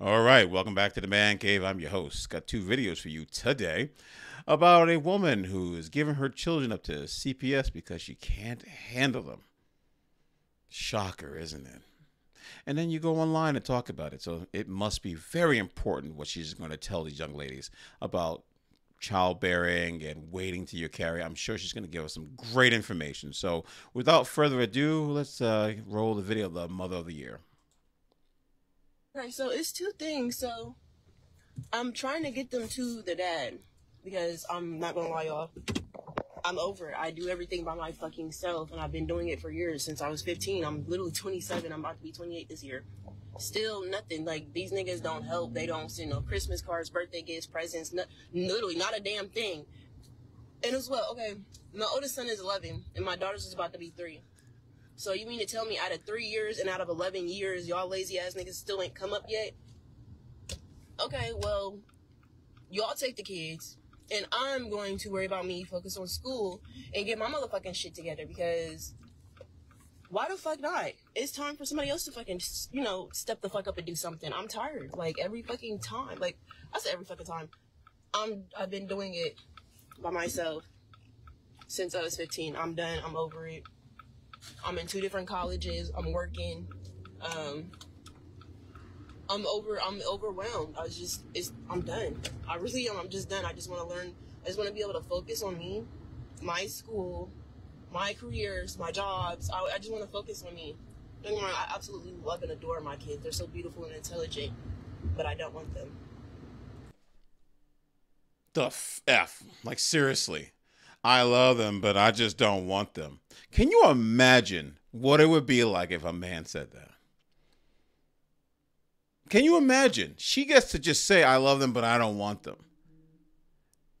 All right, welcome back to the Man Cave. I'm your host. Got two videos for you today about a woman who is giving her children up to CPS because she can't handle them. Shocker, isn't it? And then you go online and talk about it. So it must be very important what she's going to tell these young ladies about childbearing and waiting till you carry. I'm sure she's going to give us some great information. So without further ado, let's uh, roll the video of the Mother of the Year. Right, so it's two things. So I'm trying to get them to the dad because I'm not gonna lie, y'all. I'm over it. I do everything by my fucking self, and I've been doing it for years since I was 15. I'm literally 27. I'm about to be 28 this year. Still nothing. Like these niggas don't help. They don't send no Christmas cards, birthday gifts, presents. No, literally not a damn thing. And as well, okay, my oldest son is 11, and my daughter's is about to be three. So you mean to tell me out of three years and out of 11 years, y'all lazy ass niggas still ain't come up yet? Okay, well, y'all take the kids, and I'm going to worry about me, focus on school, and get my motherfucking shit together because why the fuck not? It's time for somebody else to fucking, you know, step the fuck up and do something. I'm tired. Like every fucking time. Like I said every fucking time. I'm I've been doing it by myself since I was 15. I'm done. I'm over it. I'm in two different colleges. I'm working. Um, I'm over. I'm overwhelmed. I was just. It's. I'm done. I really am. I'm just done. I just want to learn. I just want to be able to focus on me, my school, my careers, my jobs. I, I just want to focus on me. Don't get me wrong. I absolutely love and adore my kids. They're so beautiful and intelligent, but I don't want them. The f like seriously. I love them, but I just don't want them. Can you imagine what it would be like if a man said that? Can you imagine? She gets to just say, I love them, but I don't want them.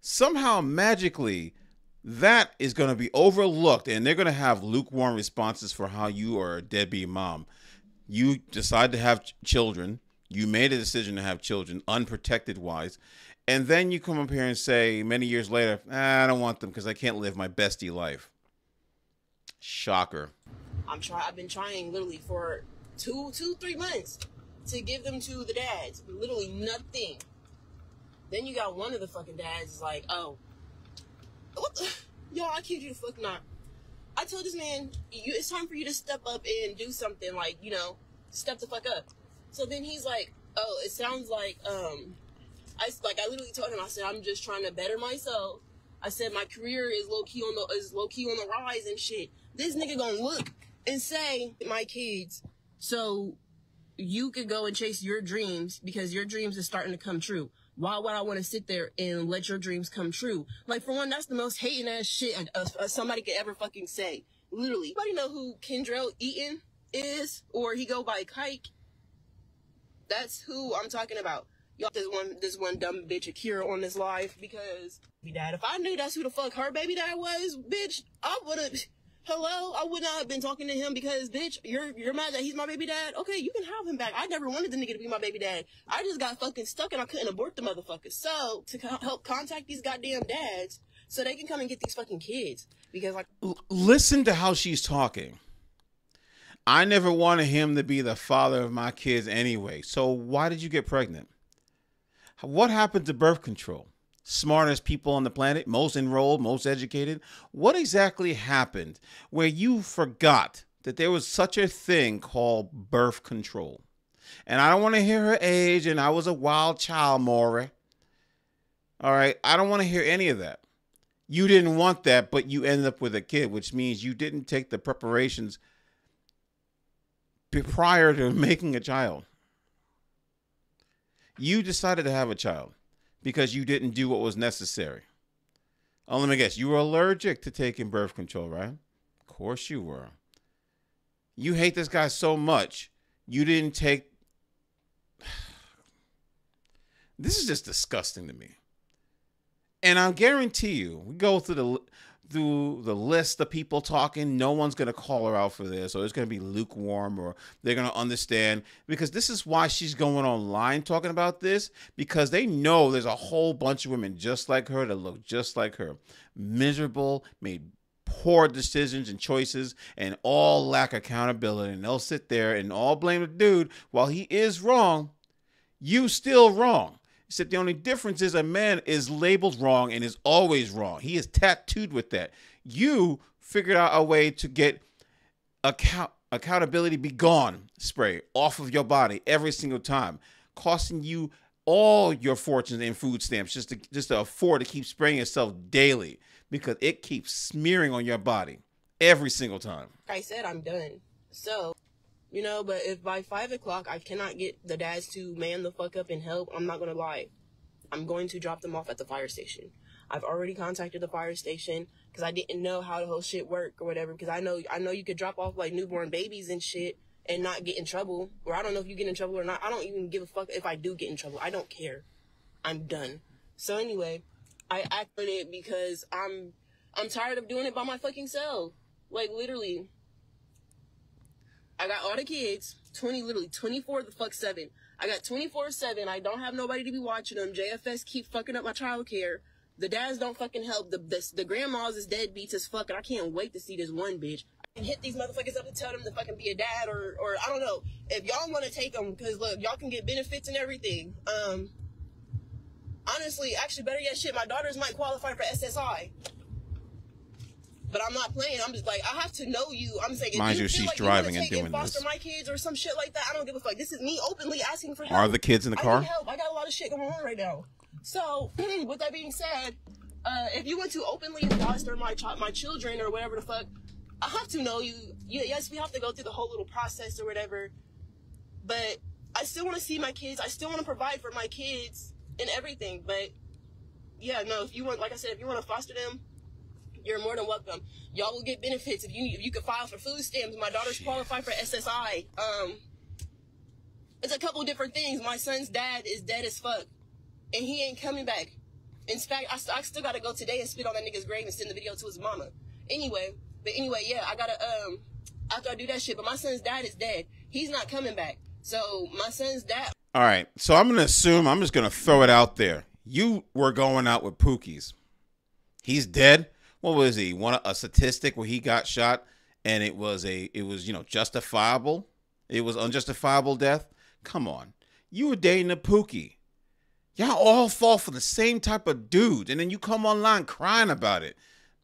Somehow, magically, that is going to be overlooked, and they're going to have lukewarm responses for how you are a deadbeat mom. You decide to have children, you made a decision to have children, unprotected wise, and then you come up here and say many years later, ah, I don't want them because I can't live my bestie life. Shocker. I'm try. I've been trying literally for two, two, three months to give them to the dads. Literally nothing. Then you got one of the fucking dads is like, oh, what the, yo, I kid you the fuck not. I told this man, you, it's time for you to step up and do something like, you know, step the fuck up. So then he's like, oh, it sounds like, um, I like I literally told him I said I'm just trying to better myself. I said my career is low key on the is low key on the rise and shit. This nigga gonna look and say my kids. So you could go and chase your dreams because your dreams are starting to come true. Why would I want to sit there and let your dreams come true? Like for one, that's the most hating ass shit somebody could ever fucking say. Literally, anybody know who Kendrell Eaton is, or he go by Kike? That's who I'm talking about y'all this one this one dumb bitch Akira on this live because dad. If I knew that's who the fuck her baby dad was, bitch, I would have. Hello, I would not have been talking to him because, bitch, you're you're mad that he's my baby dad. Okay, you can have him back. I never wanted the nigga to be my baby dad. I just got fucking stuck and I couldn't abort the motherfucker. So to co- help contact these goddamn dads so they can come and get these fucking kids because like. L- listen to how she's talking. I never wanted him to be the father of my kids anyway. So why did you get pregnant? What happened to birth control? Smartest people on the planet, most enrolled, most educated. What exactly happened where you forgot that there was such a thing called birth control? And I don't want to hear her age and I was a wild child, Maury. All right. I don't want to hear any of that. You didn't want that, but you ended up with a kid, which means you didn't take the preparations prior to making a child. You decided to have a child because you didn't do what was necessary. Oh, let me guess. You were allergic to taking birth control, right? Of course you were. You hate this guy so much, you didn't take. This is just disgusting to me. And I guarantee you, we go through the through the list of people talking, no one's going to call her out for this, or it's going to be lukewarm, or they're going to understand because this is why she's going online talking about this because they know there's a whole bunch of women just like her that look just like her, miserable, made poor decisions and choices, and all lack accountability. And they'll sit there and all blame the dude while he is wrong. You still wrong. Except the only difference is a man is labeled wrong and is always wrong. He is tattooed with that. You figured out a way to get account accountability be gone spray off of your body every single time, costing you all your fortunes in food stamps just to just to afford to keep spraying yourself daily because it keeps smearing on your body every single time. I said I'm done. So, you know, but if by five o'clock I cannot get the dads to man the fuck up and help, I'm not gonna lie. I'm going to drop them off at the fire station. I've already contacted the fire station because I didn't know how the whole shit worked or whatever. Because I know I know you could drop off like newborn babies and shit and not get in trouble. Or I don't know if you get in trouble or not. I don't even give a fuck if I do get in trouble. I don't care. I'm done. So anyway, I acted it because I'm I'm tired of doing it by my fucking self. Like literally. I got all the kids, 20 literally 24 the fuck 7. I got 24 7. I don't have nobody to be watching them. JFS keep fucking up my childcare. The dads don't fucking help. The, the, the grandmas is deadbeats as fuck. And I can't wait to see this one bitch. Can hit these motherfuckers up and tell them to fucking be a dad or, or I don't know. If y'all want to take them, because look, y'all can get benefits and everything. Um, honestly, actually, better yet, shit, my daughters might qualify for SSI. But I'm not playing. I'm just like I have to know you. I'm saying, if Mind you, you, she's like driving you and doing foster this. my kids or some shit like that. I don't give a fuck. This is me openly asking for help. Are the kids in the I car? need help. I got a lot of shit going on right now. So, with that being said, uh, if you want to openly foster my child, my children or whatever the fuck, I have to know you. you. Yes, we have to go through the whole little process or whatever. But I still want to see my kids. I still want to provide for my kids and everything. But yeah, no. If you want, like I said, if you want to foster them, you're more than welcome. Y'all will get benefits if you if you can file for food stamps. My daughter's qualified for SSI. Um, it's a couple different things. My son's dad is dead as fuck, and he ain't coming back. In fact, I, st- I still gotta go today and spit on that nigga's grave and send the video to his mama. Anyway, but anyway, yeah, I gotta um after I do that shit. But my son's dad is dead. He's not coming back. So my son's dad. All right. So I'm going to assume, I'm just going to throw it out there. You were going out with Pookie's. He's dead. What was he? One a statistic where he got shot and it was a it was, you know, justifiable. It was unjustifiable death. Come on. You were dating a Pookie. Y'all all fall for the same type of dude and then you come online crying about it.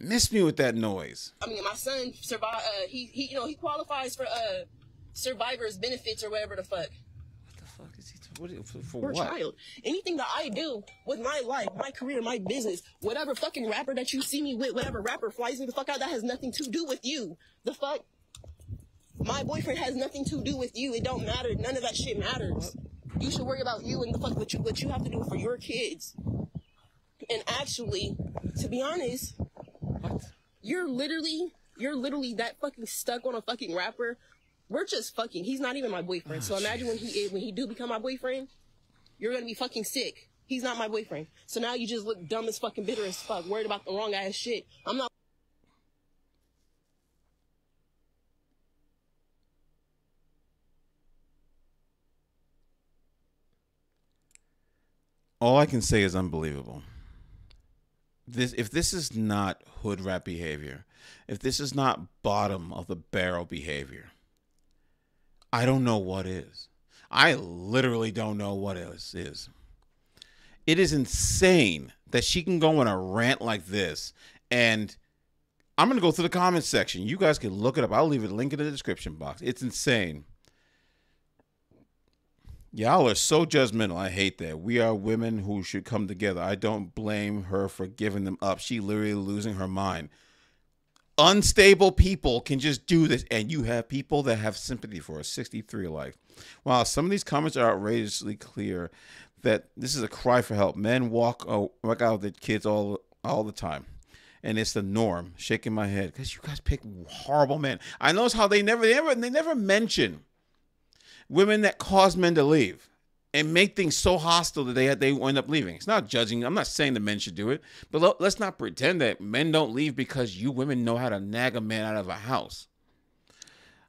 Miss me with that noise. I mean, my son survive. Uh, he he you know he qualifies for uh survivors benefits or whatever the fuck. What the fuck is he what, for, for what? child. Anything that I do with my life, my career, my business, whatever fucking rapper that you see me with, whatever rapper flies me the fuck out, that has nothing to do with you. The fuck? My boyfriend has nothing to do with you. It don't matter. None of that shit matters. You should worry about you and the fuck what you what you have to do for your kids. And actually, to be honest, What? you're literally you're literally that fucking stuck on a fucking rapper. We're just fucking. He's not even my boyfriend. so oh, imagine when he when he do become my boyfriend, you're gonna be fucking sick. He's not my boyfriend. So now you just look dumb as fucking bitter as fuck, worried about the wrong ass shit. I'm not All I can say is unbelievable. This if this is not hood rat behavior, if this is not bottom of the barrel behavior, I don't know what is. I literally don't know what else is. It is insane that she can go on a rant like this and I'm gonna go through the comments section. You guys can look it up. I'll leave a link in the description box. It's insane. Y'all are so judgmental. I hate that. We are women who should come together. I don't blame her for giving them up. She literally losing her mind. Unstable people can just do this, and you have people that have sympathy for a 63 life. Wow, some of these comments are outrageously clear that this is a cry for help. Men walk oh, walk out with kids all all the time. And it's the norm. Shaking my head because you guys pick horrible men. I notice how they never, they never, they never mention women that cause men to leave and make things so hostile that they they end up leaving. It's not judging. I'm not saying the men should do it, but let's not pretend that men don't leave because you women know how to nag a man out of a house.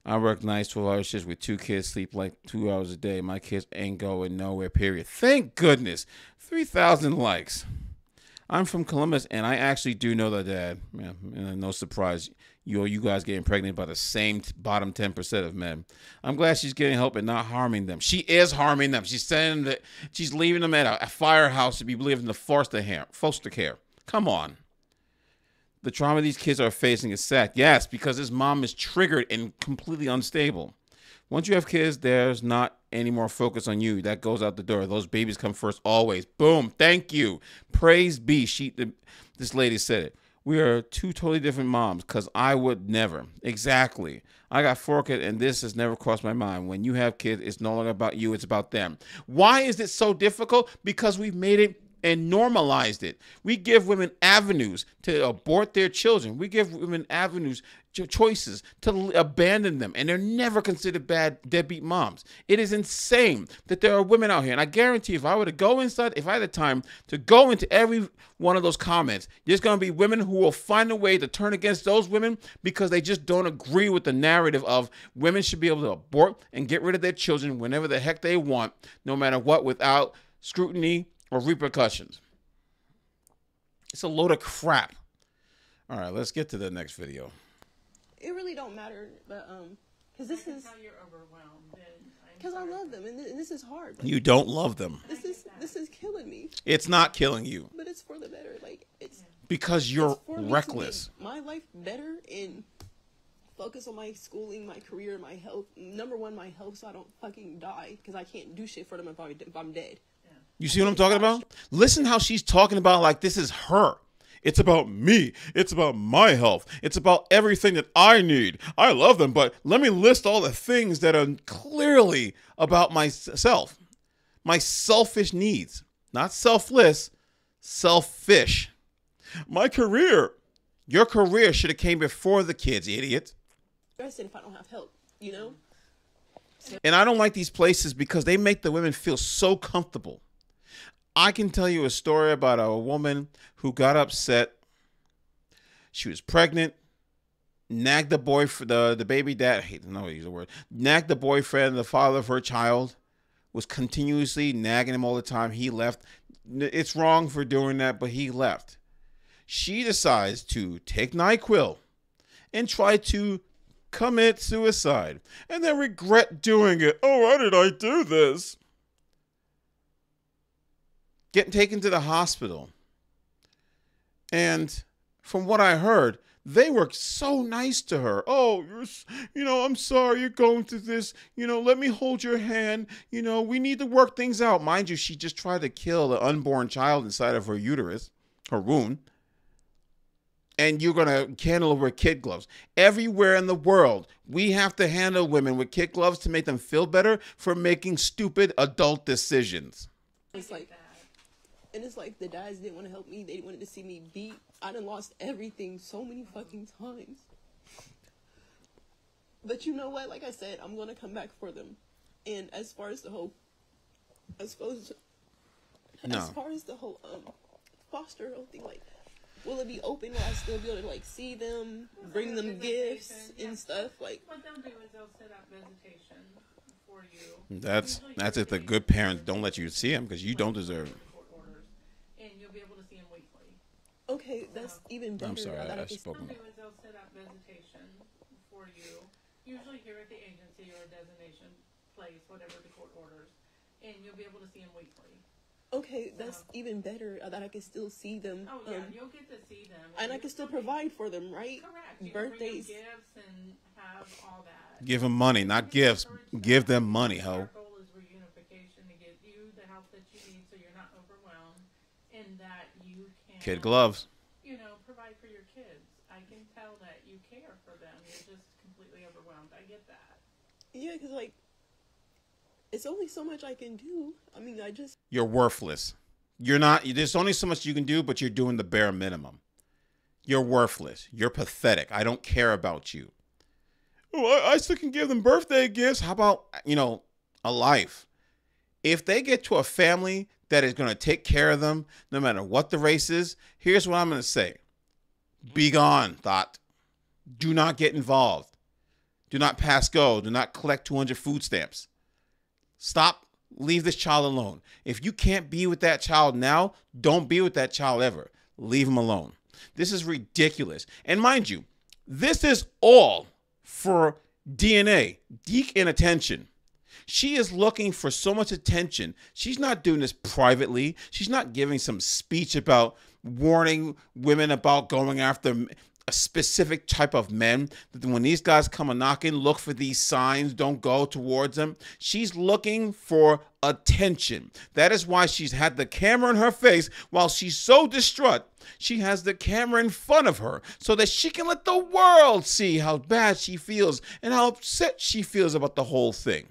I work nights, 12 hour shifts with two kids, sleep like two hours a day. My kids ain't going nowhere, period. Thank goodness. 3,000 likes. I'm from Columbus, and I actually do know that dad. Yeah, no surprise, you you guys getting pregnant by the same t- bottom ten percent of men. I'm glad she's getting help and not harming them. She is harming them. She's sending that she's leaving them at a, a firehouse to be living in the foster care. Foster care. Come on. The trauma these kids are facing is sad. Yes, because his mom is triggered and completely unstable. Once you have kids, there's not any more focus on you. That goes out the door. Those babies come first always. Boom. Thank you. Praise be. She the, this lady said it. We are two totally different moms because I would never. Exactly. I got four kids, and this has never crossed my mind. When you have kids, it's no longer about you, it's about them. Why is it so difficult? Because we've made it and normalized it. We give women avenues to abort their children. We give women avenues, choices to abandon them, and they're never considered bad deadbeat moms. It is insane that there are women out here, and I guarantee if I were to go inside, if I had the time to go into every one of those comments, there's going to be women who will find a way to turn against those women because they just don't agree with the narrative of women should be able to abort and get rid of their children whenever the heck they want, no matter what, without scrutiny or repercussions. It's a load of crap. All right, let's get to the next video. It really don't matter, but um, because this is how you're overwhelmed. Because I love them, and, th- and this is hard. Like, you don't love them. This is this is killing me. It's not killing you. But it's for the better. Like it's because you're it's reckless. my life better and focus on my schooling, my career, my health. Number one, my health, so I don't fucking die because I can't do shit for them if, I, if I'm dead. You see what I'm talking about? Listen how she's talking about like this is her. It's about me. It's about my health. It's about everything that I need. I love them, but let me list all the things that are clearly about myself. My selfish needs. Not selfless, selfish. My career. Your career should have came before the kids, idiot. If I don't have help, you know? And I don't like these places because they make the women feel so comfortable. I can tell you a story about a woman who got upset. She was pregnant, nagged the boy for the the baby dad. I hate to know use the word. Nagged the boyfriend, the father of her child, was continuously nagging him all the time. He left. It's wrong for doing that, but he left. She decides to take NyQuil and try to commit suicide and then regret doing it. Oh, why did I do this? Getting taken to the hospital. And from what I heard, they were so nice to her. Oh, you know, I'm sorry you're going through this. You know, let me hold your hand. You know, we need to work things out. Mind you, she just tried to kill the unborn child inside of her uterus, her womb. And you're going to handle her with kid gloves. Everywhere in the world, we have to handle women with kid gloves to make them feel better for making stupid adult decisions. It's like and it's like the dads didn't want to help me. They wanted to see me beat. I done lost everything so many fucking times. But you know what? Like I said, I'm gonna come back for them. And as far as the whole, as far as, no. as far as the whole um foster whole thing, like, will it be open? Will I still be able to like see them, bring them gifts and stuff? Like, what they'll do is they'll set up visitation for you. That's that's if the good parents don't let you see them because you don't deserve it. Okay, that's even better. I'm sorry, I, I spoke. What they'll do is they'll set up visitation for you, usually here at the agency or a designation place, whatever the court orders, and you'll be able to see them weekly. Okay, that's even better uh, that I can still see them. Oh yeah, um, you'll get to see them, and, and I can still provide for them, right? Correct. You Birthdays, gifts, and have all that. Give them money, not gifts. Give them money, ho. Our goal is reunification to get you the help that you need, so you're not overwhelmed, and that you can Kid gloves. You know, provide for your kids. I can tell that you care for them. You're just completely overwhelmed. I get that. Yeah, because like, it's only so much I can do. I mean, I just. You're worthless. You're not. There's only so much you can do, but you're doing the bare minimum. You're worthless. You're pathetic. I don't care about you. Oh, I, I still can give them birthday gifts. How about you know a life? If they get to a family that is going to take care of them no matter what the race is, here's what I'm going to say Be gone, thought. Do not get involved. Do not pass go. Do not collect 200 food stamps. Stop. Leave this child alone. If you can't be with that child now, don't be with that child ever. leave him alone. This is ridiculous. And mind you, this is all for DNA, Deke and attention. She is looking for so much attention. She's not doing this privately. She's not giving some speech about warning women about going after a specific type of men. That when these guys come a knocking, look for these signs. Don't go towards them. She's looking for attention. That is why she's had the camera in her face while she's so distraught. She has the camera in front of her so that she can let the world see how bad she feels and how upset she feels about the whole thing.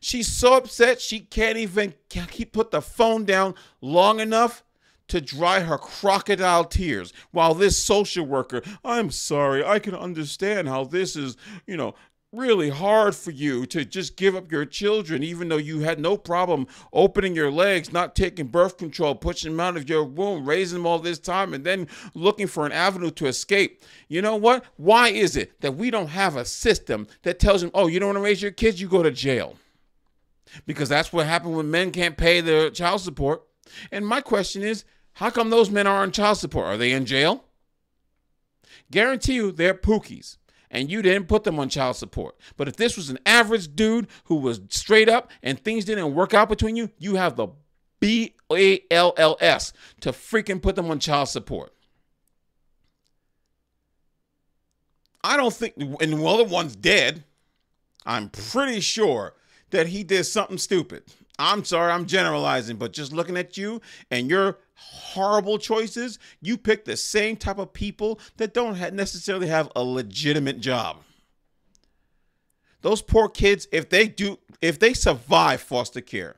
She's so upset she can't even keep put the phone down long enough to dry her crocodile tears while this social worker, I'm sorry, I can understand how this is, you know, really hard for you to just give up your children, even though you had no problem opening your legs, not taking birth control, pushing them out of your womb, raising them all this time, and then looking for an avenue to escape. You know what? Why is it that we don't have a system that tells them, oh, you don't want to raise your kids, you go to jail? Because that's what happened when men can't pay their child support. And my question is, how come those men are on child support? Are they in jail? Guarantee you they're pookies and you didn't put them on child support. But if this was an average dude who was straight up and things didn't work out between you, you have the B A L L S to freaking put them on child support. I don't think, and well, the one's dead. I'm pretty sure that he did something stupid. I'm sorry, I'm generalizing, but just looking at you and your horrible choices, you pick the same type of people that don't necessarily have a legitimate job. Those poor kids, if they do, if they survive foster care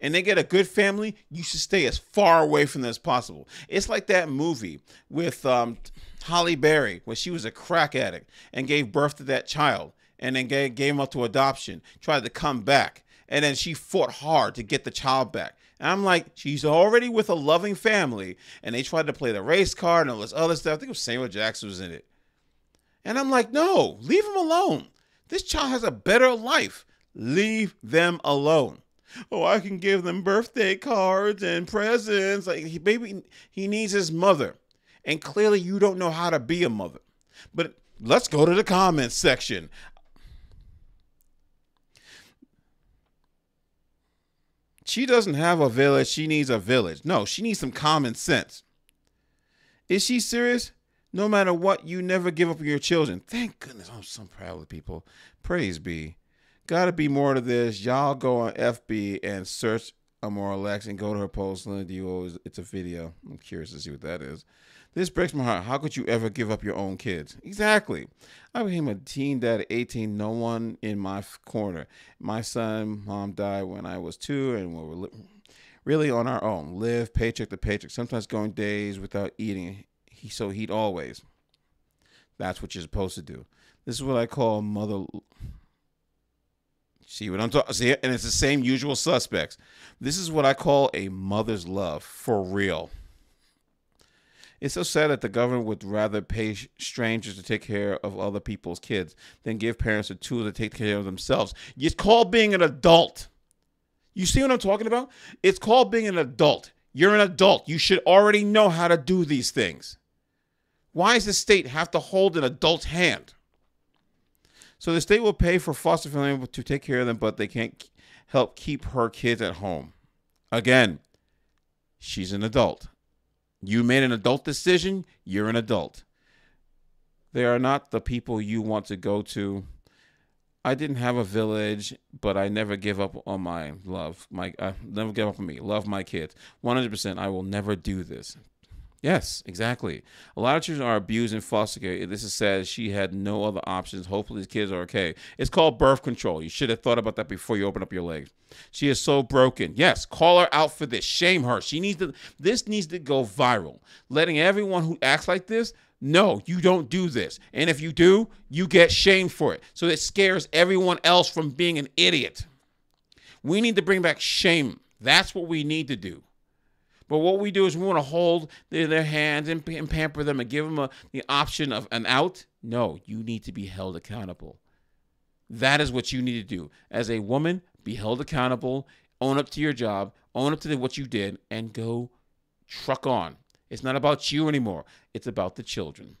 and they get a good family, you should stay as far away from them as possible. It's like that movie with um, Halle Berry, where she was a crack addict and gave birth to that child and then gave, gave him up to adoption, tried to come back. And then she fought hard to get the child back. And I'm like, she's already with a loving family. And they tried to play the race card and all this other stuff. I think it was Samuel Jackson was in it. And I'm like, no, leave him alone. This child has a better life. Leave them alone. Oh, I can give them birthday cards and presents. Like, he, baby, he needs his mother. And clearly, you don't know how to be a mother. But let's go to the comments section. She doesn't have a village. She needs a village. No, she needs some common sense. Is she serious? No matter what, you never give up on your children. Thank goodness. I'm so proud of people. Praise be. Gotta be more to this. Y'all go on FB and search Amora Lex and go to her post. You always, it's a video. I'm curious to see what that is. This breaks my heart. How could you ever give up your own kids? Exactly. I became a teen dad at 18, no one in my corner. My son, mom died when I was two, and we were really on our own. Live paycheck to paycheck, sometimes going days without eating. He, so he'd always. That's what you're supposed to do. This is what I call mother. See what I'm talking? See, and it's the same usual suspects. This is what I call a mother's love for real. It's so sad that the government would rather pay strangers to take care of other people's kids than give parents a tool to take care of themselves. It's called being an adult. You see what I'm talking about? It's called being an adult. You're an adult. You should already know how to do these things. Why does the state have to hold an adult's hand? So the state will pay for foster family to take care of them, but they can't help keep her kids at home. Again, she's an adult. You made an adult decision, you're an adult. They are not the people you want to go to. I didn't have a village, but I never give up on my love. My uh, never give up on me. Love my kids. 100%. I will never do this. Yes, exactly. A lot of children are abused in foster care. This is sad. She had no other options. Hopefully, these kids are okay. It's called birth control. You should have thought about that before you open up your legs. She is so broken. Yes, call her out for this. Shame her. She needs to. This needs to go viral. Letting everyone who acts like this no, you don't do this. And if you do, you get shamed for it. So it scares everyone else from being an idiot. We need to bring back shame. That's what we need to do. But what we do is we want to hold their, their hands and, and, pamper them and give them a, the option of an out. No, you need to be held accountable. That is what you need to do. As a woman, be held accountable, own up to your job, own up to what you did, and go truck on. It's not about you anymore. It's about the children.